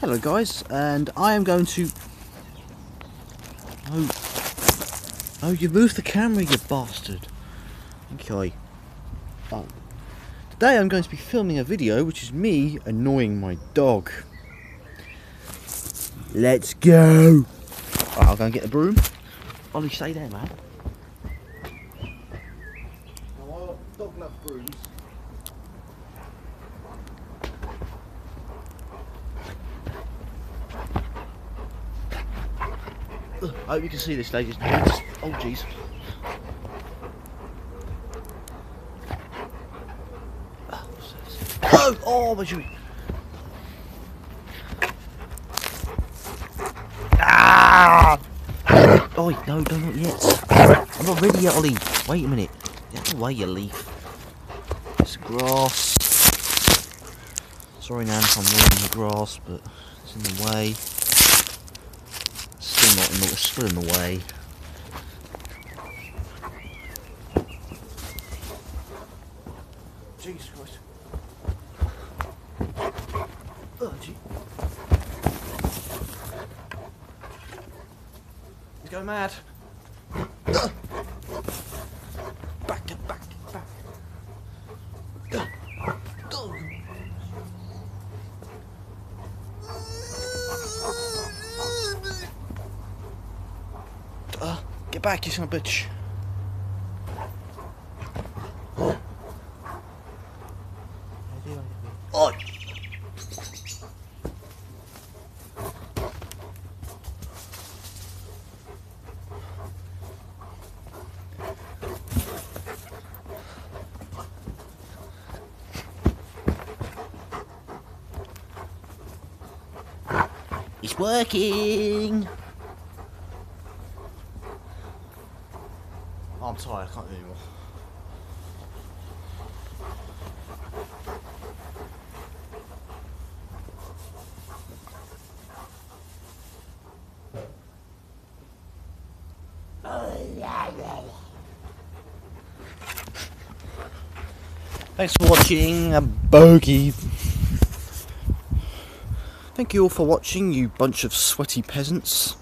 Hello guys, and I am going to... Oh, oh you moved the camera you bastard. Okay. Oh. Today I'm going to be filming a video which is me annoying my dog. Let's go! Right, I'll go and get the broom. Ollie, stay there man. Now, dog love brooms. I hope you can see this, ladies and gents. Oh, jeez. Oh, oh, my shoe. Ah! Oh, no, no, not yet. I'm not ready yet, Ollie. Wait a minute. Get away, you leaf. It's grass. Sorry, Nan, if I'm ruining the grass, but it's in the way still not in the, still in the way. Jesus Christ. Oh, gee. Mad. Back, back, back. Get back, you son of a bitch. It's working! I'm tired, I can't do anymore. Thanks for watching a bogey. Thank you all for watching, you bunch of sweaty peasants.